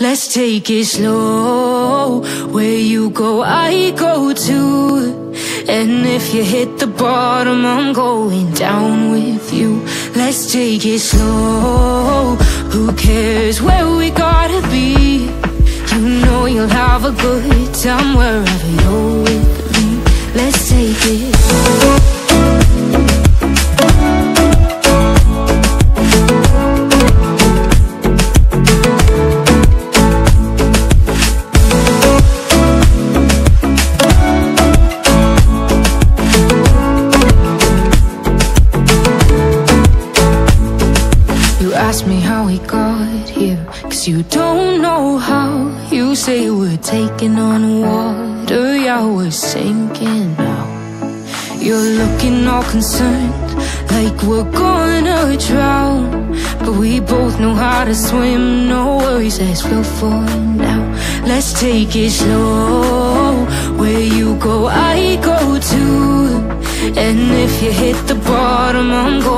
Let's take it slow. Where you go, I go too. And if you hit the bottom, I'm going down with you. Let's take it slow. Who cares where we gotta be? You know you'll have a good time wherever you're with me. Let's take it slow. Say we're taking on water. Yeah, we're sinking now You're looking all concerned Like we're gonna drown. But we both know how to swim. No worries, let's flow for now. Let's take it slow. Where you go, I go too. And if you hit the bottom I'm going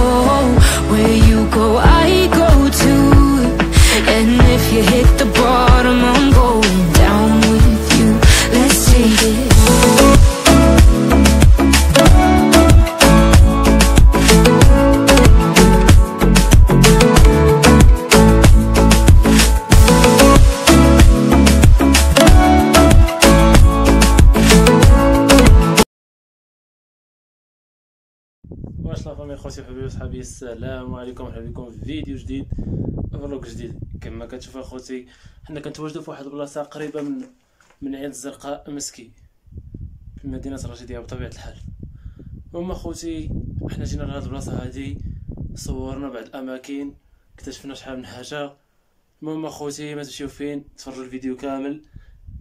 خوتي وحبيبي وصحابي السلام عليكم. مرحبا بكم في فيديو جديد فلوق جديد. كما كتشوف اخوتي حنا كنتواجدوا في واحد البلاصة قريبة من من عين الزرقاء مسكي في مدينة الرشيديه بطبيعة الحال. المهم اخوتي حنا جينا لهاد البلاصة هادي صورنا بعض الأماكن اكتشفنا شحال من حاجة. المهم اخوتي ما تمشيو فين تفرجوا الفيديو كامل.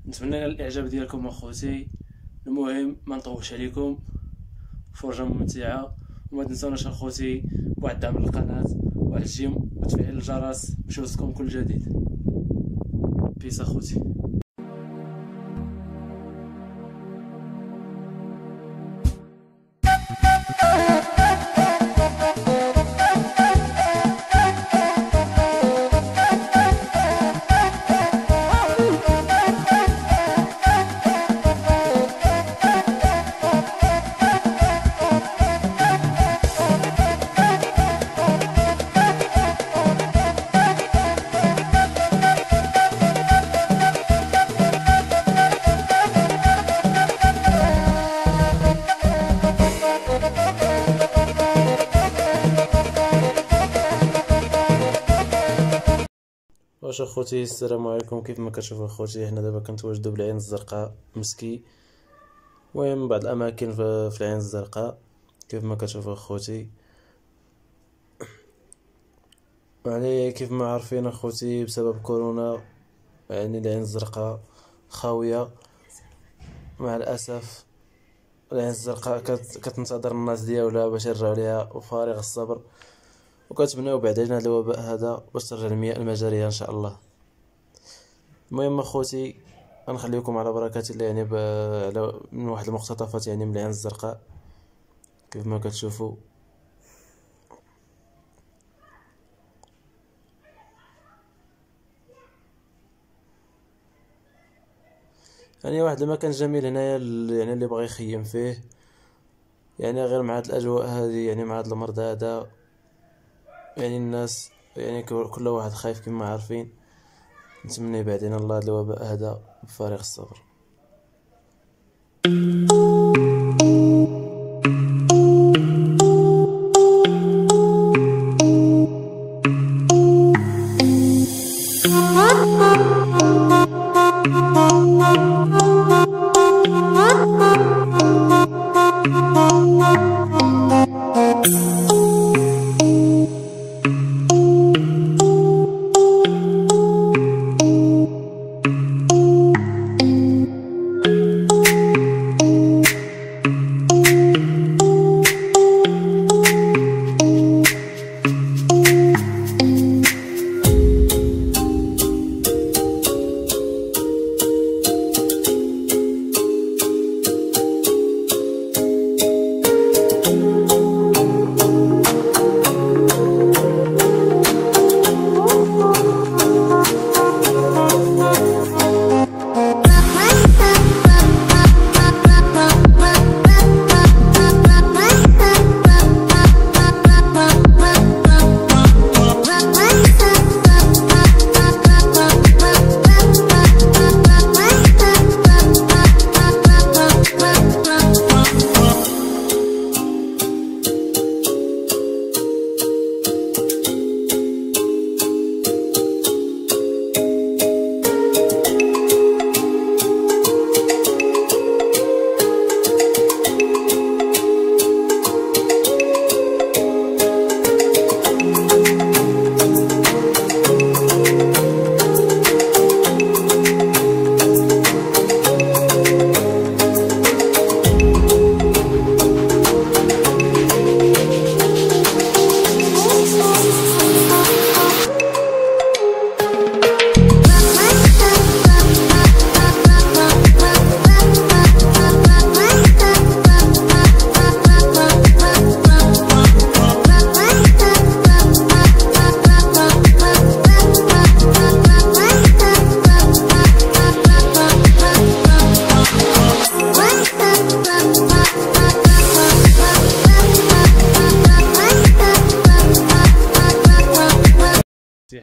نتمنى الإعجاب ديالكم اخوتي. المهم ما نطولش عليكم. فرجة ممتعة. وما تنسوناش اخوتي بواحد الدعم للقناة واحد الجيم وتفعيل الجرس باش كل جديد. بيس أخوتي. واش اخوتي السلام عليكم. كيف ما كتشوفوا اخوتي حنا دابا كنتواجدوا بالعين الزرقاء مسكي. المهم بعض الاماكن في العين الزرقاء. كيف ما كتشوفوا اخوتي. يعني كيف ما عارفين اخوتي بسبب كورونا يعني العين الزرقاء خاوية. مع الأسف العين الزرقاء كت... كتنتظر الناس ديالها باش يرجعوا ليها وفارغ الصبر. وكنتمناو بعدين هذا الوباء هذا باش ترجع المياه المجارية إن شاء الله. المهم أخوتي غنخليكم على بركة الله يعني. على من واحد المقتطفات يعني من العين الزرقاء. كيف ما كتشوفوا. يعني واحد المكان جميل هنايا يعني اللي بغى يخيم فيه. يعني غير مع هاد الأجواء هذه يعني مع هاد المرض هذا. يعني الناس يعني كل واحد خايف كما عارفين. نتمنى يبعد علينا الله هاد الوباء هذا بفارغ الصبر.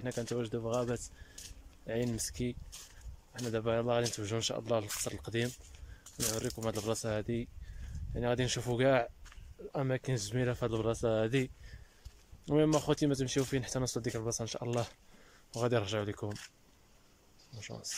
حنا كنتواجدوا في غابه عين مسكي. حنا دابا يلاه غادي نتوجهوا إن شاء الله للقصر القديم. نوريكم هاد البلاصة هادي. يعني غادي نشوفوا كاع الأماكن الجميله في هاد البلاصة هادي. المهم أخوتي ما تمشيو فين حتى نوصل ديك البلاصة إن شاء الله. وغادي نرجعوا لكم. بونشونس